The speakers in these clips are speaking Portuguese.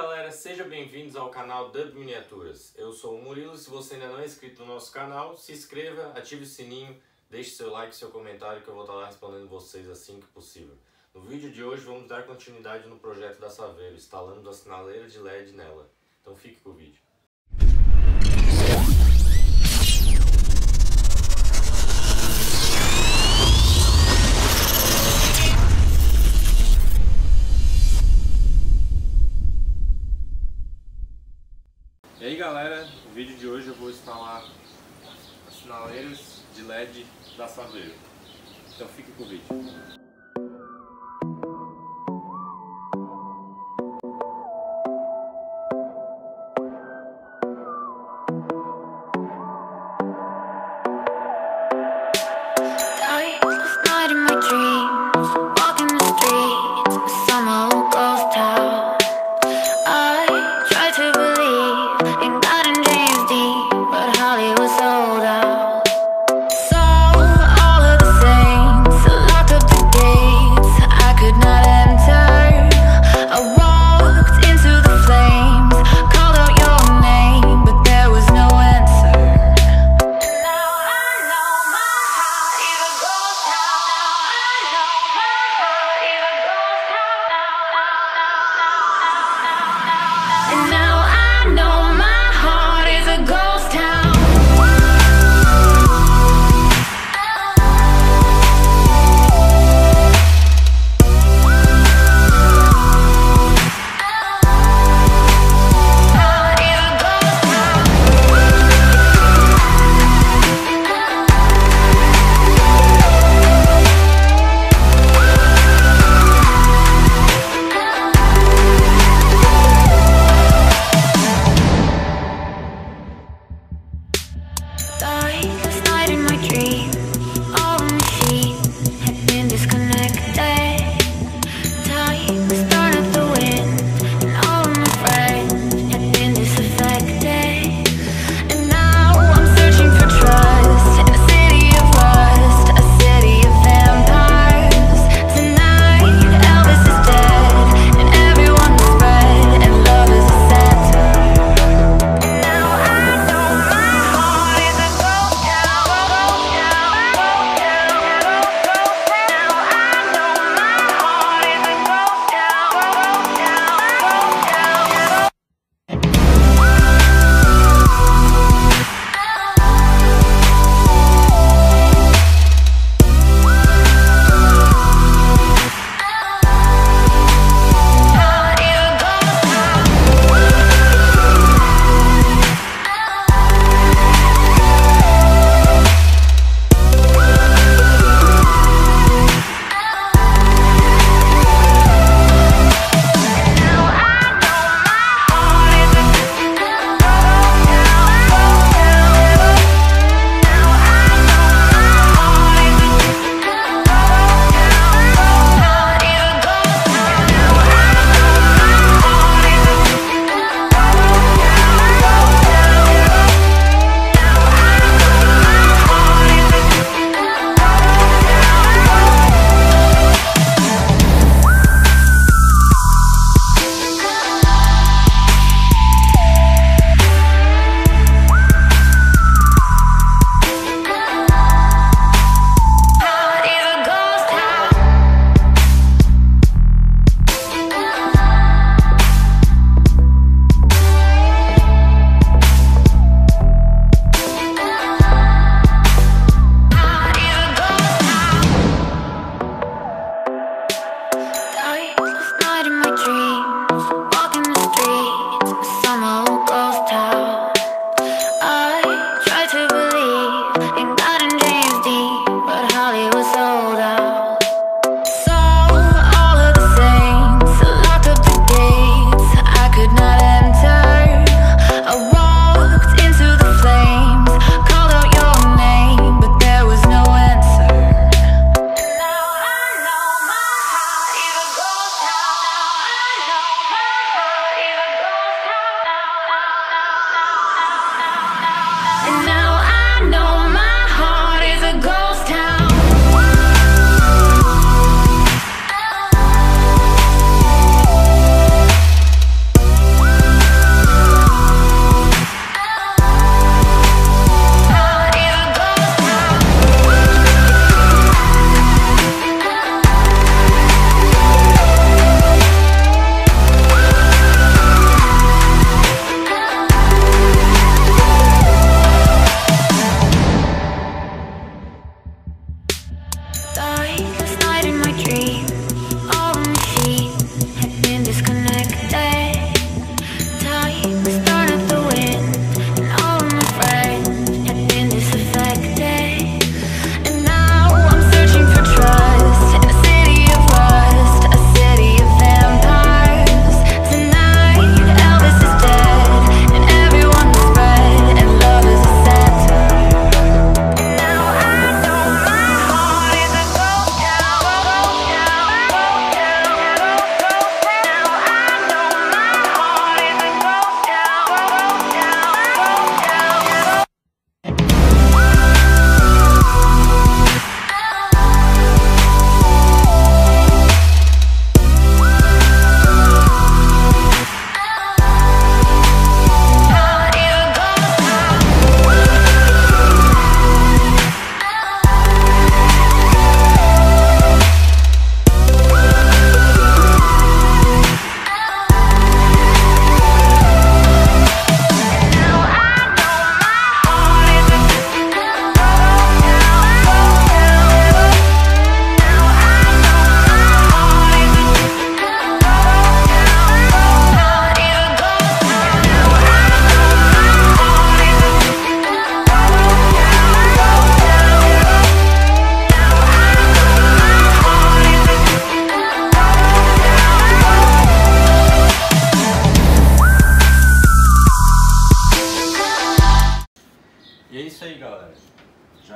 galera, sejam bem-vindos ao canal Dub Miniaturas. Eu sou o Murilo, se você ainda não é inscrito no nosso canal, se inscreva, ative o sininho, deixe seu like, seu comentário que eu vou estar lá respondendo vocês assim que possível. No vídeo de hoje vamos dar continuidade no projeto da Saveiro, instalando a sinaleira de LED nela. Então fique com o vídeo. Galera, no vídeo de hoje eu vou instalar as sinaleiras de LED da Saveiro. Então fique com o vídeo.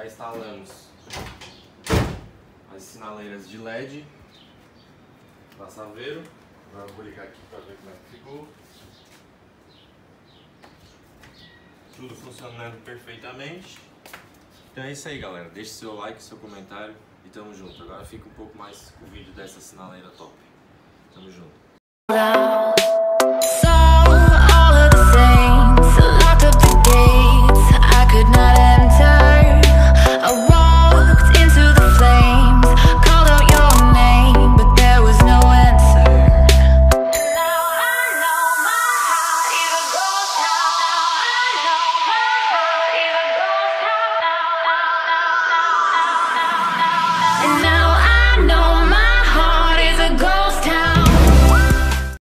Já instalamos as sinaleiras de LED da Saveiro. Agora eu vou ligar aqui para ver como é que ficou. Tudo funcionando perfeitamente. Então é isso aí, galera. Deixe seu like, seu comentário e tamo junto. Agora fica um pouco mais com o vídeo dessa sinaleira top. Tamo junto.